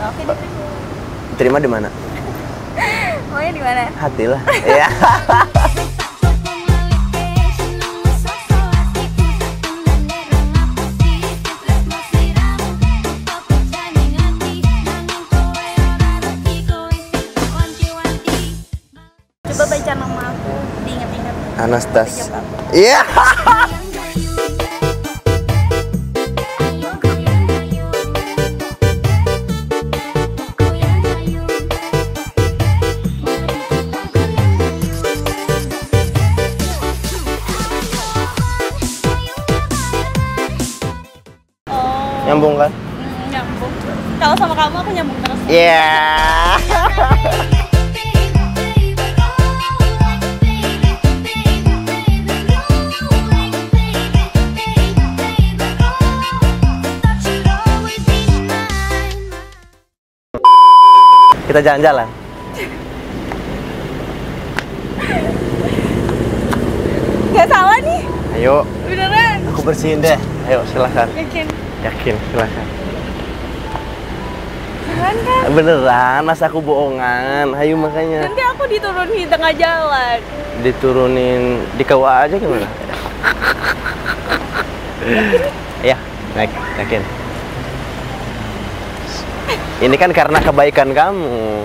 Oke, diterima. Terima di mana? Maunya di mana? Hati lah. Iya. Coba baca nama aku, diingat-ingat. Anastas. Baca apa? Iya. Oh, Iya. Kita jalan-jalan. Gak salah nih, Ayo, beneran. aku bersihin deh. Ayo, silakan. Yakin? Yakin, silakan. Beneran kan? Beneran, masa aku bohongan? Ayo makanya. Nanti aku diturunin di tengah jalan. Diturunin di KUA aja gimana? Iya, naik, yakin. Ini kan karena kebaikan kamu.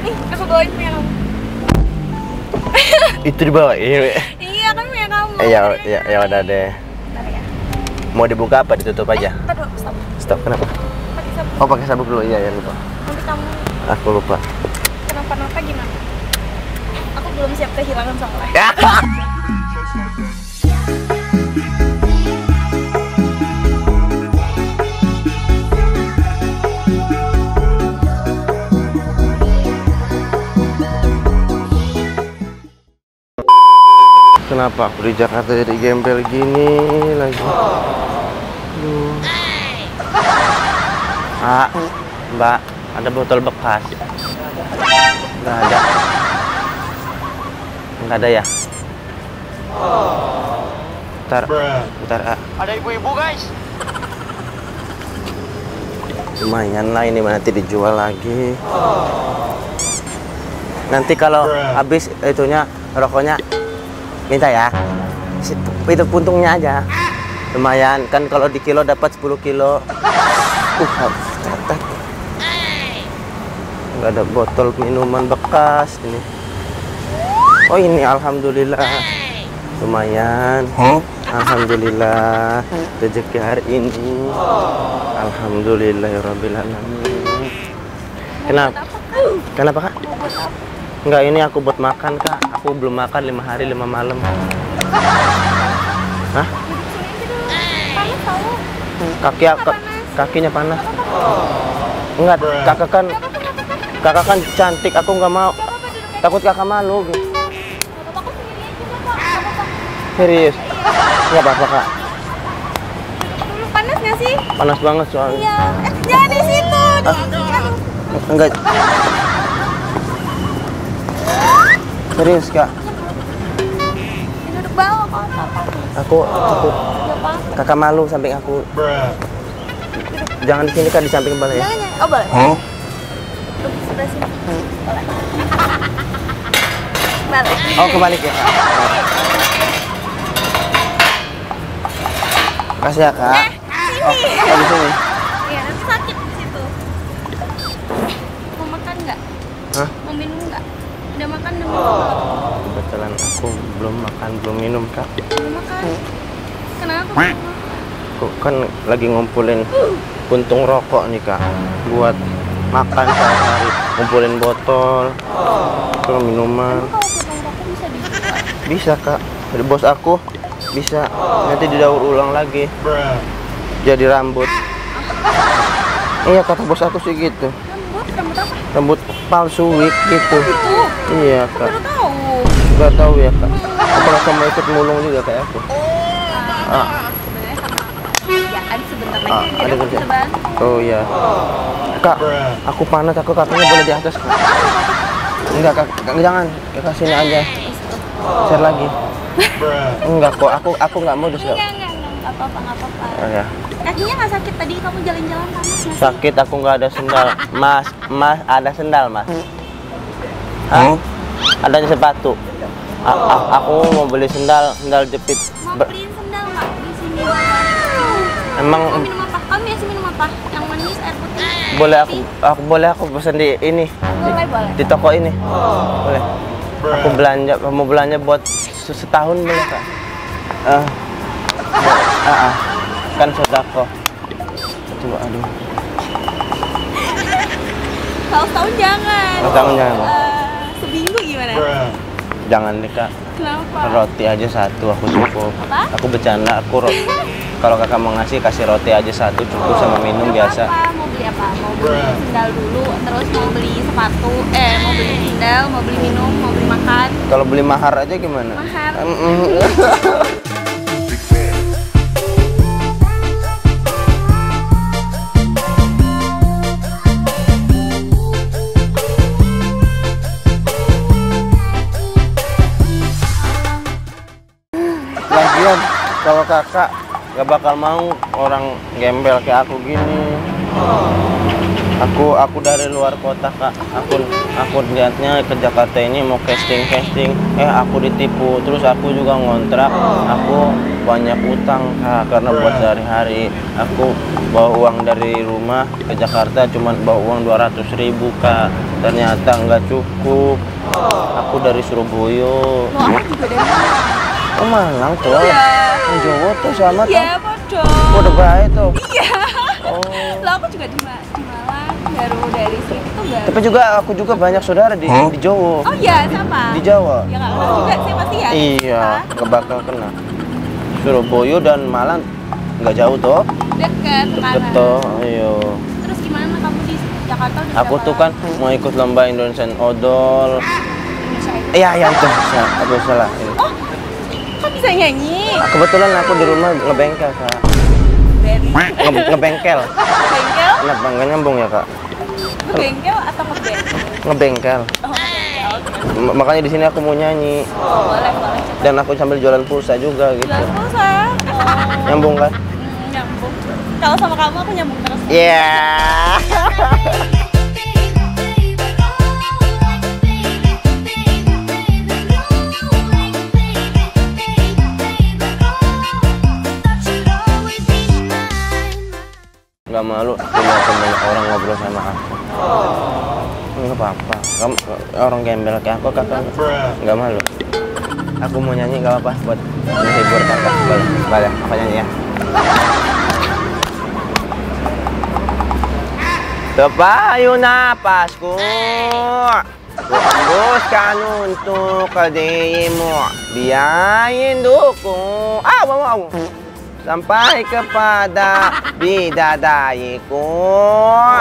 Nih, aku bawain punya kamu. Itu dibawa Ya, ya, ya udah deh. Ya. Mau dibuka apa ditutup aja? Dulu, stop. Stop, kenapa? Pakai. Oh, pakai sabuk dulu. Iya, ya lupa. Nanti kamu Aku lupa. kenapa-napa gimana? Aku belum siap kehilangan soalnya. Ya. Kenapa aku di Jakarta jadi gembel gini lagi? Aduh. Ah, Mbak, ada botol bekas. Nggak ada. Nggak ada ya? Ntar, ntar, ah. Ada ibu-ibu guys. lumayan lah ini nanti dijual lagi. Nanti kalau habis itunya rokoknya minta ya. Itu puntungnya aja. Lumayan kan kalau di kilo dapat 10 kilo. Uh, harus catat. Nggak ada botol minuman bekas ini. Oh ini alhamdulillah. Lumayan. Alhamdulillah rezeki hari ini. Alhamdulillah ya rabbil alamin. Kenapa? Kenapa kak? Enggak ini aku buat makan kak. Aku belum makan lima hari lima malam. Hah? Kaki aku, kakinya panas. Enggak, kakak kan kakak kan cantik. Aku nggak mau. Takut kakak malu. gitu. Serius? Nggak apa-apa kak. Panas gak sih? Panas banget soalnya. Iya. Eh, jangan di situ. Enggak. Serius kak. Di duduk bawah kok. Apa? Aku takut kakak malu samping aku. Jangan di sini kak di samping balai ya. Jangan ya. Oh boleh. Hah? Duduk sebelah sini. Boleh. Balik. Oh kebalik ya kak. Kasih ya kak. Oh, Sini. oh di sini. Kebetulan aku belum makan belum minum kak. Udah makan. Kenapa? Aku kan lagi ngumpulin puntung rokok nih kak. Buat makan sehari. Ngumpulin botol. Terus minuman. Kalau bisa dijual. Bisa kak. Dari bos aku bisa. Nanti didaur ulang lagi. Jadi rambut. Iya kata bos aku sih gitu. Rambut, palsu wig gitu. Itu. Iya Aku kak. tahu. Gak tahu ya kak. Apakah kamu ikut mulung juga kayak aku? Ah. Kerjaan sebentar lagi Ah, ada aku kerja. Oh iya. Kak, aku panas, aku kakinya boleh di atas kak. Enggak kak, kak, jangan. Kak sini aja. Share lagi. Enggak kok, aku aku nggak modus kok. Apa-apa, enggak apa-apa. Oh, ya. Kakinya nggak sakit tadi kamu jalan-jalan panas nggak sih? Sakit aku nggak ada sendal. Mas, Mas ada sendal, Mas. Hah? Ada sepatu. A- a- aku mau beli sendal, sendal jepit. Mau beliin sendal nggak di sini? emang Kamu minum apa? Kamu biasa minum apa? Yang manis, air putih? boleh aku aku boleh aku pesan di ini Boleh, boleh. di toko ini. Boleh. Aku belanja mau belanja buat se- setahun boleh, Kak? Ah. Ah, ah. Kan sodako. Coba aduh. Kalau setahun jangan. Setahun jangan. Eh, seminggu gimana? Jangan deh, Kak. Kenapa? Roti aja satu aku cukup. Apa? Aku bercanda, aku ro- kalau kakak mau ngasih kasih roti aja satu cukup sama minum Mau biasa. Apa? Mau beli apa? Mau beli sendal dulu, terus mau beli sepatu, eh mau beli sendal, mau beli minum, mau beli makan. Kalau beli mahar aja gimana? Mahar. kalau kakak gak bakal mau orang gembel kayak aku gini. Aku aku dari luar kota kak. Aku aku lihatnya ke Jakarta ini mau casting casting. Eh aku ditipu. Terus aku juga ngontrak. Aku banyak utang kak karena buat sehari-hari. Aku bawa uang dari rumah ke Jakarta cuman bawa uang 200 ribu kak. Ternyata nggak cukup. Aku dari Surabaya. Malang tuh. Iya. Jawa tuh sama tuh. Iya, podo. Oh, udah baik tuh. Iya. Oh. Lah aku juga di, Ma- di Malang, baru dari sini tuh baru. Tapi juga aku juga banyak saudara di di Jawa. Oh iya, siapa? Di Jawa. Ya nggak kenal juga sih pasti ya. Iya, Hah? gak bakal kena. Surabaya dan Malang nggak jauh toh. Deket, Deket kanan. toh. Ayo. Terus gimana kamu di Jakarta udah Aku tuh kan mau ikut lomba Indonesian Odol. Idol? Iya, iya itu. Sa- Aku salah. Oh, bisa nyanyi? Kebetulan aku di rumah ngebengkel, Kak. Nge- ngebengkel. bengkel? Kenapa nggak nyambung ya, Kak? Bengkel atau? Ngebengkel. Oh, ngebengkel. M- makanya di sini aku mau nyanyi Oh, boleh, boleh. Dan aku sambil jualan pulsa juga gitu. Jual pulsa. Oh. Nyambung kan? Hmm, nyambung. Kalau sama kamu aku nyambung terus. Iya. Gak malu dilihatin banyak orang ngobrol sama aku. Nggak apa-apa. Kamu orang gembel kayak aku kakak nggak malu. Aku mau nyanyi nggak apa-apa buat menghibur kakak. Boleh, boleh. Apa nyanyi ya? Tepayo napasku Ku hembuskan untuk kedirimu Biarin duku Aw, aw, aw Sampai kepada bidadariku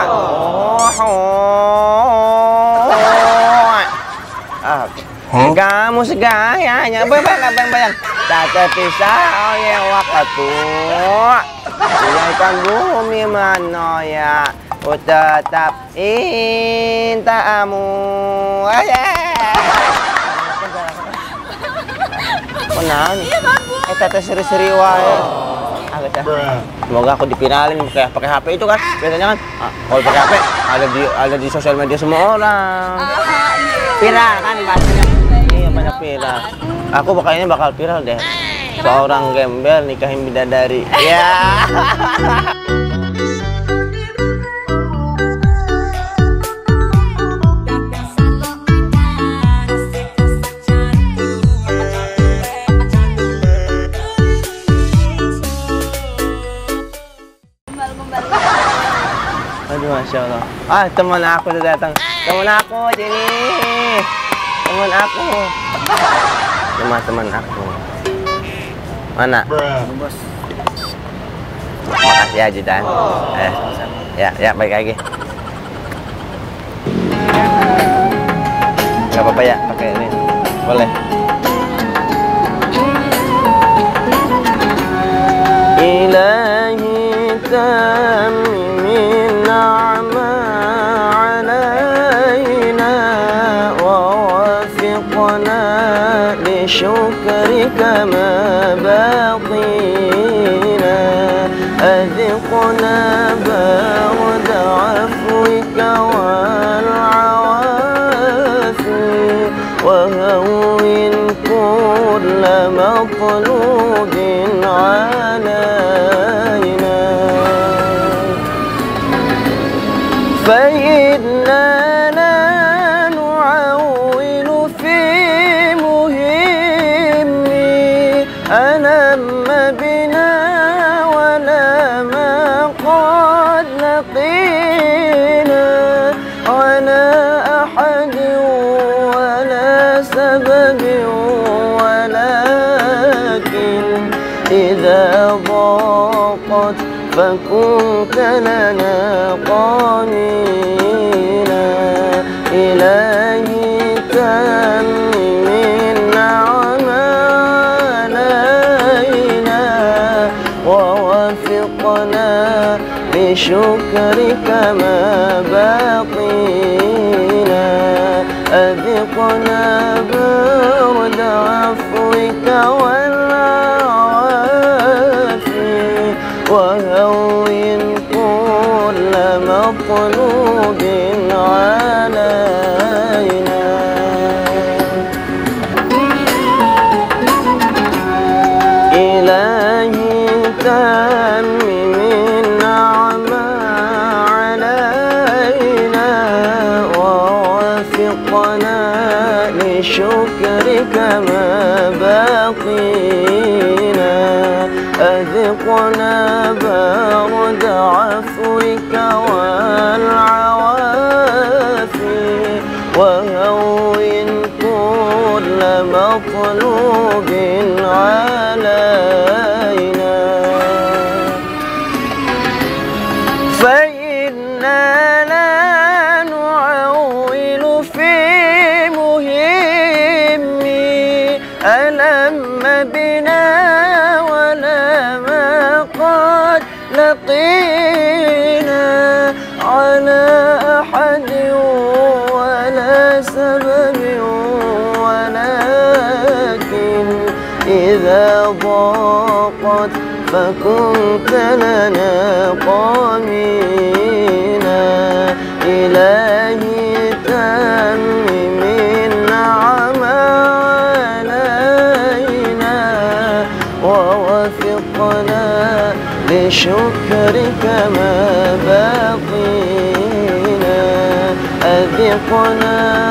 oh, oh. Ah, Kamu segalanya Bayang, bayang, bayang Tak terpisah oleh waktu. Biarkan bumi manoya Ku tetap intamu. Oh naon? Eh tete seri-seri wae. Agak dah. Semoga aku dipiralin kayak pakai HP itu kan. Biasanya kan ah, kalau pakai HP ada di ada di sosial media semua orang. Iya. Viral kan bahasanya. Iya banyak viral. Aku kayaknya bakal viral deh. Seorang gembel nikahin bidadari. Ya. Gombal-gombal. siya, no? Ah, tama na ako na datang. Tama na ako, Jenny! Tama na ako. Tama, tama na ako. Mana? Bos. Makasih ya, Jidan. Eh, ya, ya, baik lagi. Gak apa-apa ya, pakai ini. Boleh. Ilahi ta'ala لشكرك ما بقى فكنت لنا قامينا إلهي تمم النعم علينا ووفقنا لشكرك ما مطلوب على فكنت لنا قامينا إلهي تمم النعم علينا ووفقنا لشكرك ما باقينا أذقنا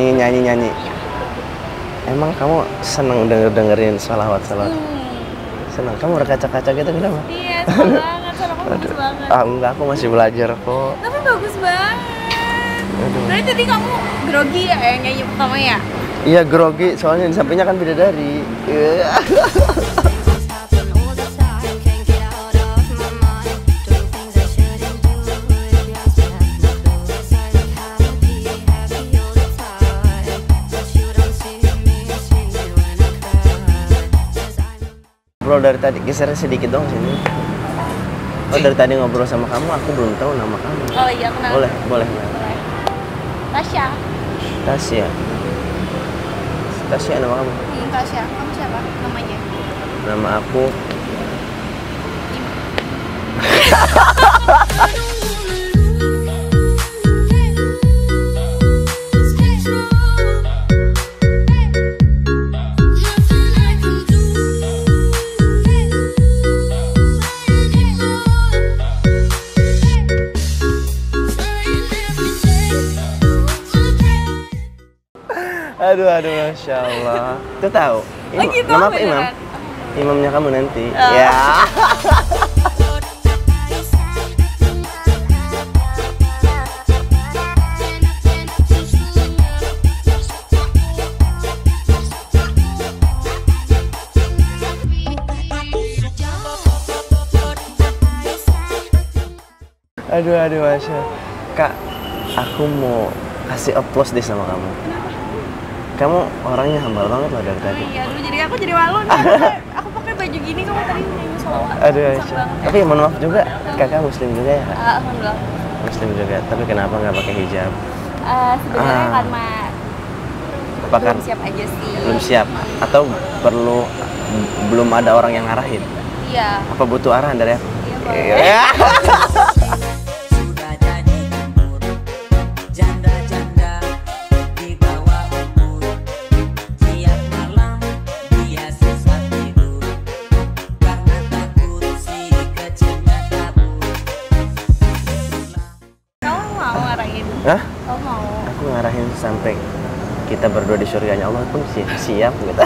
nyanyi nyanyi nyanyi. Emang kamu seneng denger dengerin salawat salawat? Hmm. Seneng. Kamu berkaca-kaca gitu kenapa? Iya, seru banget. Suara kamu bagus banget. Ah enggak, aku masih belajar kok. Tapi bagus banget. Aduh. Berarti tadi kamu grogi ya yang nyanyi pertama ya? Iya grogi, soalnya di sampingnya kan bidadari. Iya. dari tadi geser sedikit dong sini. Oh dari tadi ngobrol sama kamu, aku belum tahu nama kamu. Oh iya, kenal. Boleh, boleh. boleh. Tasya. Tasya. Tasya nama kamu? Hmm, Tasya. Kamu siapa namanya? Nama aku Aduh, aduh, masya Allah. Itu tahu? Oh gitu, nama apa Imam? beneran? imamnya kamu nanti. Oh. Ya. Aduh, aduh, Masya. Kak, aku mau kasih applause deh sama kamu. Kamu orangnya humble banget loh dari tadi. Iya, aduh jadi aku jadi malu nih. aku pakai baju gini kamu tadi nyanyi sholawat. Aduh, Aisyah. Tapi mohon maaf juga, kakak muslim juga ya? Ah, Alhamdulillah. Muslim juga, tapi kenapa nggak pakai hijab? Eh, sebenarnya Ah. karena Apakah belum siap aja sih. belum siap? Atau perlu belum ada orang yang ngarahin? Iya. Apa butuh arahan dari aku? Iya, boleh. sampai kita berdua di surganya Allah pun si- siap gitu.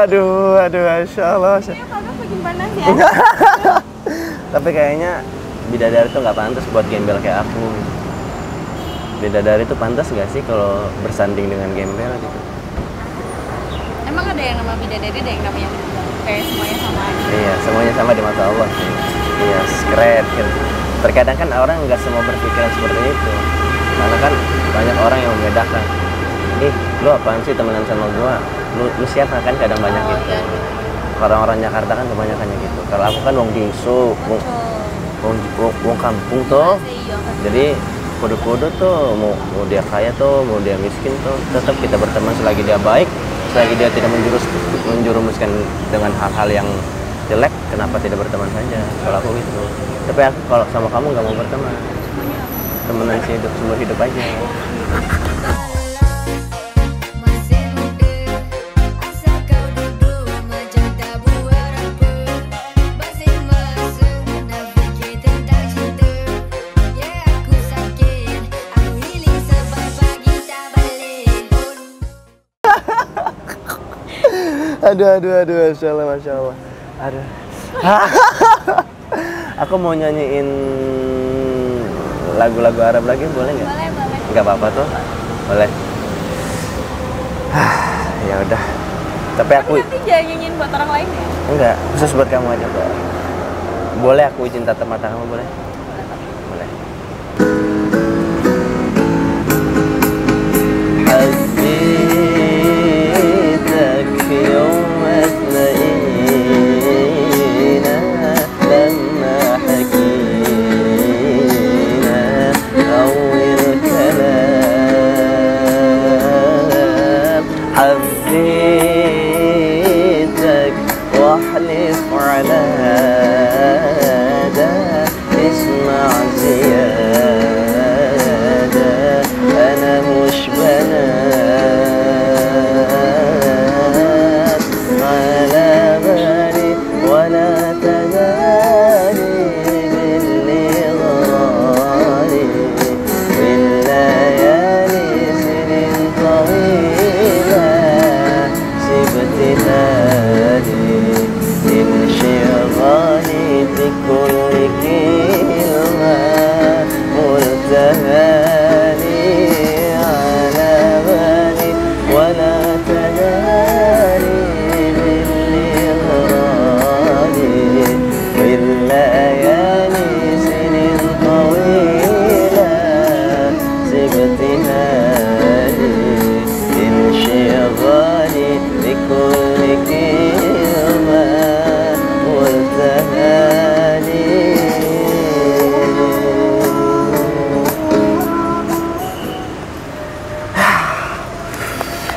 aduh, aduh, masya Allah. Ya, bikin panas ya. Tapi kayaknya bidadari tuh nggak pantas buat gembel kayak aku. Bidadari tuh pantas gak sih kalau bersanding dengan gembel gitu? Emang ada yang nama bidadari, ada yang namanya kayak semuanya sama aja. Iya, semuanya sama di mata Allah. Iya, keren. keren. Terkadang kan orang nggak semua berpikiran seperti itu. Karena kan banyak orang yang membedakan. Ih, lu apaan sih temenan sama gua? Lu, lu siapa kan kadang banyak Oh, gitu. iya. Orang-orang Jakarta kan kebanyakannya gitu. Kalau aku kan wong disu, wong, wong, wong, wong kampung tuh. iya. Jadi kudu-kudu tuh mau, mau dia kaya tuh, mau dia miskin tuh, tetap kita berteman selagi dia baik, selagi dia tidak menjurus menjurumuskan dengan hal-hal yang jelek, kenapa tidak berteman saja? Kalau aku gitu. Tapi aku kalau sama kamu nggak mau berteman, temenan hidup seumur hidup aja. Aduh, aduh, aduh, masya Allah, masya Allah. Aduh. aku mau nyanyiin lagu-lagu Arab lagi, boleh nggak? Boleh, boleh. Nggak apa-apa tuh, boleh. ya udah. Tapi aku Nanti jangan nyanyiin buat orang lain ya. enggak, khusus buat kamu aja kok. Boleh aku izin tatap mata kamu? Boleh.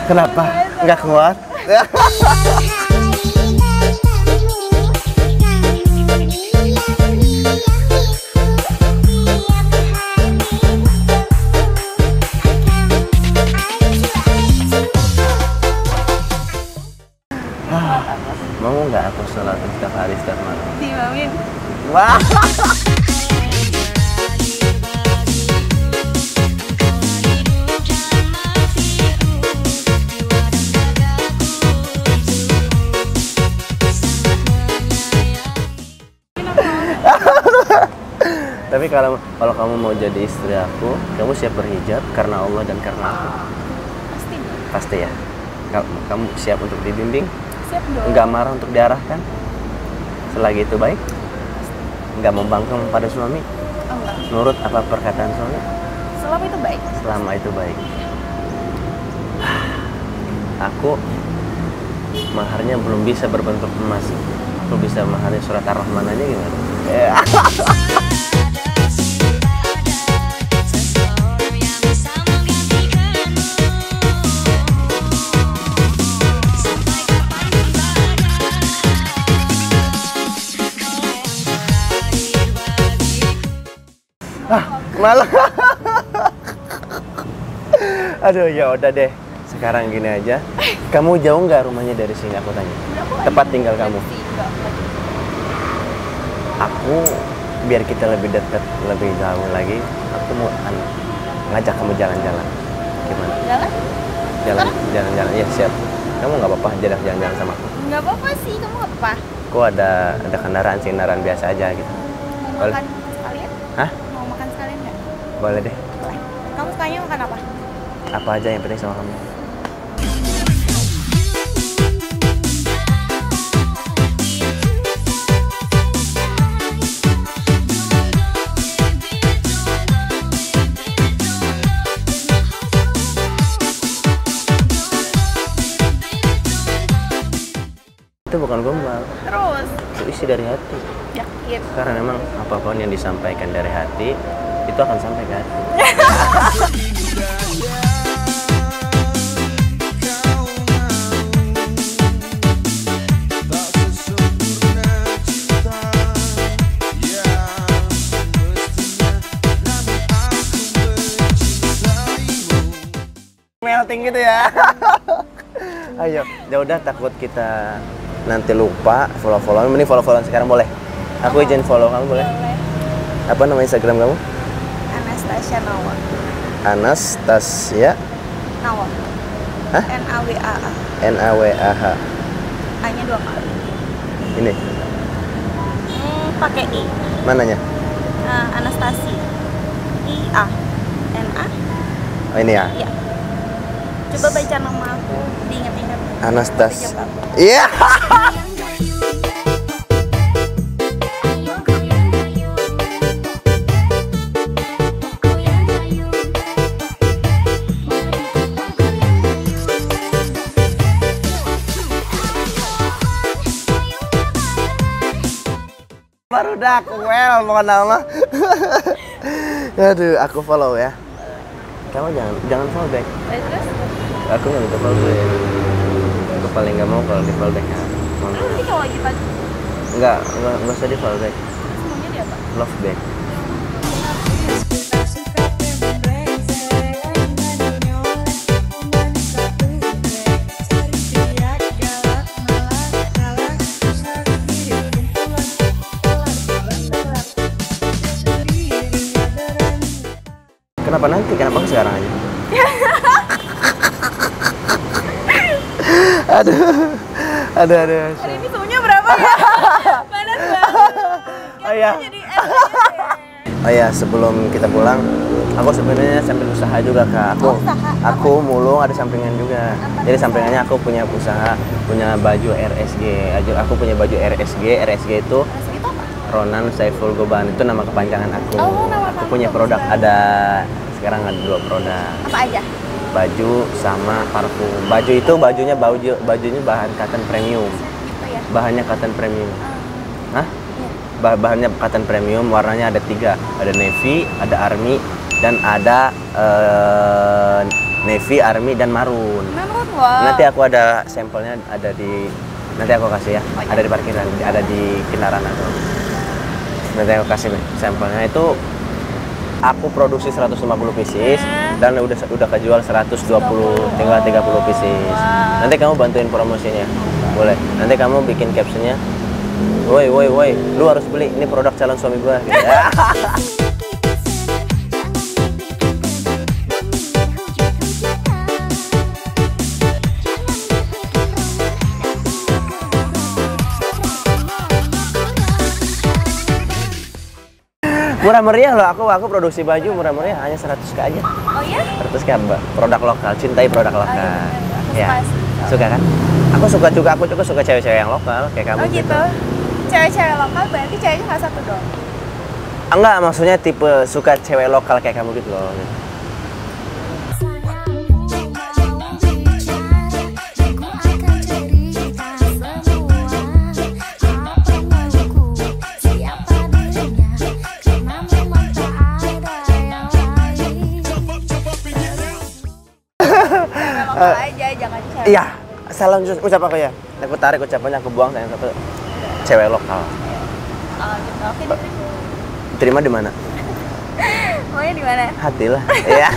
Kenapa? Nggak kuat? Tapi kalau kalau kamu mau jadi istri aku, kamu siap berhijab karena Allah dan karena aku. Pasti. Pasti ya. Ka- Kamu siap untuk dibimbing, Siap dong. enggak marah untuk diarahkan. Selagi itu baik, enggak membangkang pada suami, enggak. nurut apa perkataan suami, Selama itu baik. selama itu baik. Aku maharnya belum bisa berbentuk emas. Aku bisa maharnya surat ar-Rahman aja gimana? malah. Aduh ya udah deh. Sekarang gini aja. Kamu jauh nggak rumahnya dari sini? Aku tanya. Tempat tinggal kamu. aku biar kita lebih dekat lebih jauh lagi aku mau ngajak kamu jalan-jalan. Gimana? Jalan? jalan jalan-jalan. Ya siap. Kamu nggak apa-apa jalan jalan-jalan sama aku. Enggak apa-apa sih, kamu apa-apa. aku ada ada kendaraan sih kendaraan biasa aja gitu. Makan boleh deh Boleh. Kamu sukanya makan apa? apa aja yang penting sama kamu bukan gombal. Terus, itu isi dari hati. Yakin. karena memang apa pun yang disampaikan dari hati itu akan sampai ke hati. Melting gitu ya. Ayo ya udah takut kita nanti lupa follow follow mending follow follow sekarang boleh aku izin follow kamu boleh Boleh. apa nama instagram kamu Anastasia Nawa. Anastasia Nawa. Hah? N A W A A. N A W A H A-nya dua kali. ini Hmm, pakai I. mananya Nah, Anastasi. I A. N A. oh ini ya Iya. Coba baca nama aku, diingat-ingat. Anastas. Iya baru dah aku well mau nama aduh aku follow ya. Kamu jangan jangan follow back. Eh, terus? aku nggak minta follow back paling nggak mau kalau di follow back ya Kan nanti kalau lagi pagi, Enggak, enggak, enggak usah di follow back. semuanya dia apa? Love back. Kenapa nanti? Kenapa nggak sekarang aja? aduh, aduh, aduh. Hari ini suhunya berapa ya? Panas banget. Oh iya. Jadi aja Oh ya, sebelum kita pulang, aku sebenarnya sambil usaha juga kak. Aku, Oh, aku mulung ada sampingan juga. Jadi sampingannya aku punya usaha, punya baju RSG. Aku punya baju RSG. RSG itu? Ronan Saiful Goban itu nama kepanjangan aku. Oh, nama aku punya produk ada sekarang ada dua produk Apa aja? Baju sama parfum. Baju itu bajunya baju bajunya bahan cotton premium. Ya. Bahannya cotton premium. Ah, Hah? iya. Bah- bahannya cotton premium warnanya ada tiga ada navy ada army dan ada eh, navy army dan gua. nanti aku ada sampelnya ada di nanti aku kasih ya Oh, iya. ada di parkiran ada di kendaraan aku nanti aku kasih nih sampelnya itu aku produksi 150 pieces Hmm. dan udah udah kejual 120 tinggal 30 pieces. Nanti kamu bantuin promosinya. Boleh. Nanti kamu bikin captionnya woi woi woi lu harus beli ini produk calon suami gua. Gitu Murah meriah loh, aku aku produksi baju murah meriah hanya 100 k aja. Oh iya? 100 k Mbak. Produk lokal, cintai produk lokal. iya, bener. Aku Ya. suka kan? Aku suka juga, aku juga suka cewek-cewek yang lokal kayak kamu Oh gitu. Cewek-cewek lokal berarti ceweknya nggak satu dong. Enggak, maksudnya tipe suka cewek lokal kayak kamu gitu loh. Cewek lokal aja, jangan cewek. Iya, salam jus- ucap aku ya. Aku tarik ucapannya, aku buang sayang satu cewek lokal. Oh gitu. Oke, diterima. Terima di mana? Maunya di mana? Hati lah. Iya.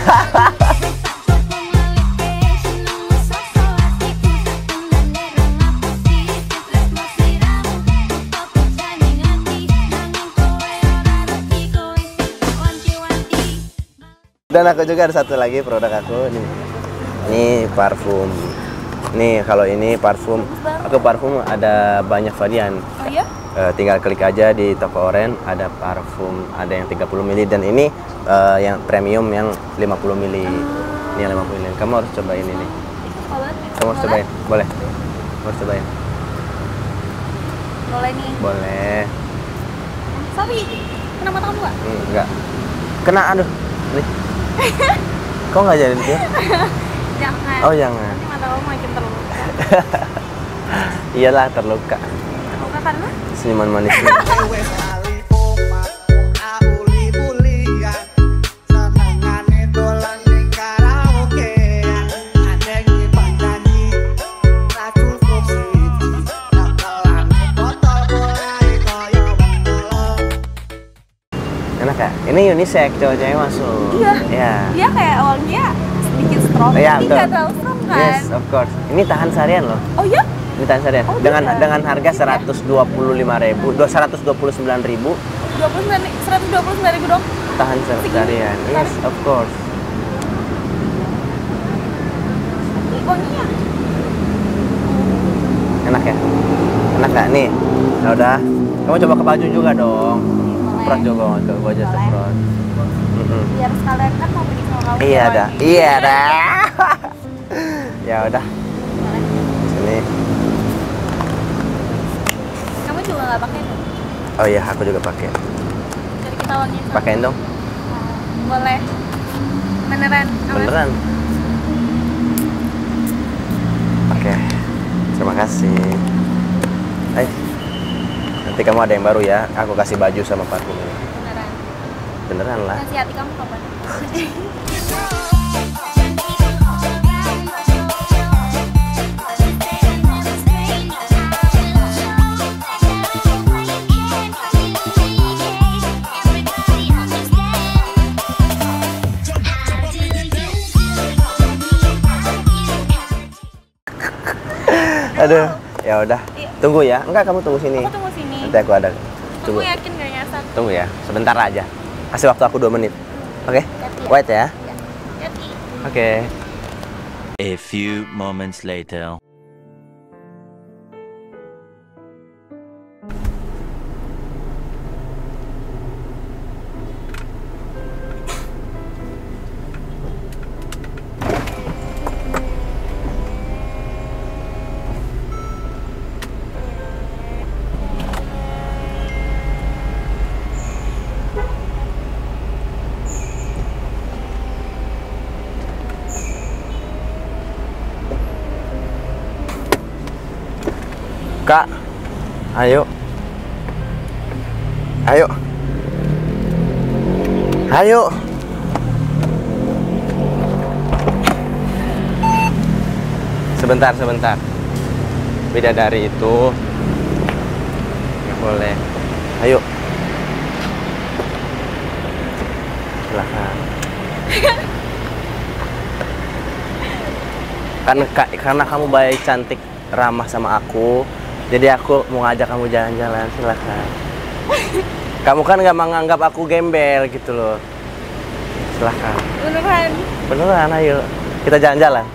Dan aku juga ada satu lagi produk aku nih. Ini parfum. Nih kalau ini parfum, aku parfum ada banyak varian. Oh iya? Eh, tinggal klik aja di toko Oren ada parfum ada yang 30 ml dan ini eh, yang premium yang 50 ml. Ini yang 50 ml. Kamu harus cobain ini. Kamu harus cobain. Boleh. Kamu harus cobain. Boleh nih. Boleh. Sapi, kena mata kamu nggak? Hmm, enggak. Kena aduh. Nih. Kok nggak jadi dia? Jangan. Oh jangan. Nanti mata kamu makin terluka. Iyalah terluka. Terluka karena? Senyuman botol Enak ya? Ini unisex, cowok-cewek masuk. Iya. Iya. Dia kayak awalnya strong, Iya, betul. nggak terlalu strong kan? Yes, of course. Ini tahan seharian loh. Oh iya? Ini tahan seharian. Oh, dengan bisa. dengan harga Bisa ya? 125.000, 129.000 29 129 ribu dong. tahan seharian. Yes, of course. Wanginya. Enak ya? Enak gak nih? Ya udah. Kamu coba ke baju juga dong. Semprot juga ke baju semprot. Biar sekalian kan mau pergi sama kamu. Iya ya, dah. Iya dah. ya udah. Sini. Kamu juga nggak pakai? Oh iya, aku juga pakai. Jadi kita wangi sama. Pakein dong. Boleh. Beneran? aman? Beneran. Oke. Terima kasih. Eh. Nanti kamu ada yang baru ya. Aku kasih baju sama parfum ini. Beneran. Lah. Kasih hati kamu kapan? Aduh. Ya udah. Tunggu ya. Enggak, kamu tunggu sini. Aku tunggu sini. Nanti aku ada. Kamu Tunggu. yakin gak nyasar? Tunggu ya. Sebentar aja. Kasih waktu aku 2 menit. Oke? Hati ya. Wait ya. Oke. A few moments later. Kak. Ayo. Ayo. Ayo. Sebentar, sebentar. Bidadari itu nggak boleh. Ayo. Silahkan. karena ka- karena kamu baik, cantik, ramah sama aku, jadi aku mau ngajak kamu jalan-jalan. Silahkan. Kamu kan nggak menganggap aku gembel gitu loh. Silahkan. Beneran. Beneran, ayo. Kita jalan-jalan.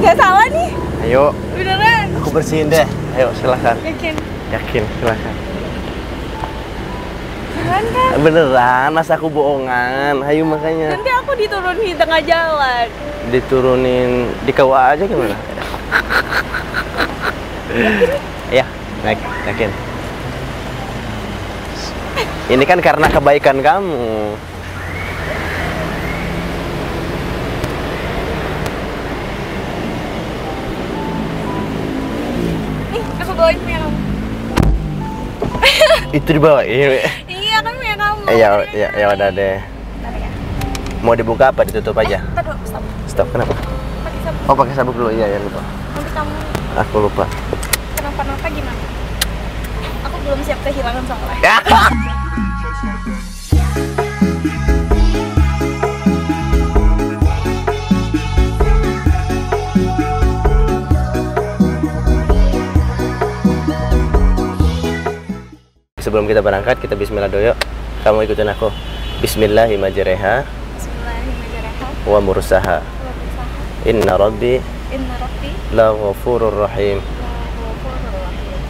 Gak salah nih. Ayo, Beneran. aku bersihin deh. Ayo, silahkan. Yakin. Yakin, silakan. Beneran kan? Beneran, masa aku bohongan? Ayo makanya Nanti aku diturunin di tengah jalan. Diturunin di kawah aja gimana? Iya, naik, yakin. Ini kan karena kebaikan kamu. Nih, aku bawain punya kamu. Itu dibawain. Iya, kan punya kamu. Eh, ya, ya, ya udah deh. Ya. Mau dibuka apa ditutup aja? Dulu, stop. Kenapa? Pakai sabun. Oh, pakai sabuk dulu. Iya, ya lupa. Nanti kamu Aku lupa. kenapa-napa gimana? Aku belum siap kehilangan soalnya. Ya. Sebelum kita berangkat, kita bismillah yuk. Kamu ikutin aku. Bismillahirrahmanirrahim. Bismillahirrahmanirrahim. Wa mursaha. Inna rabbi Inna rabbi la ghafurur rahim.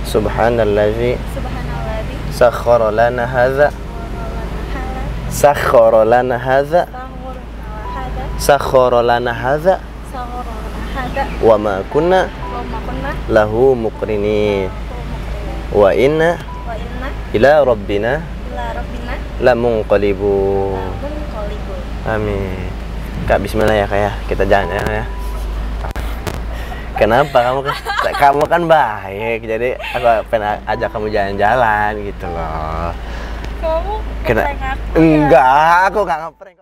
Subhanallazi Subhanalladzi sakhkhara lana hadza sakhkhara lana hadza sakhkhara lana hadza wa ma kunna lahu muqrinin. Wa inna ila rabbina lamunqalibun. munqalibun. amin kak bismillah ya kak ya. Kita jalan ya ya. Kenapa? Kamu kan kamu kan baik. Jadi aku pengen ajak kamu jalan-jalan gitu loh. Kamu Kena ya? enggak aku nggak ngeprank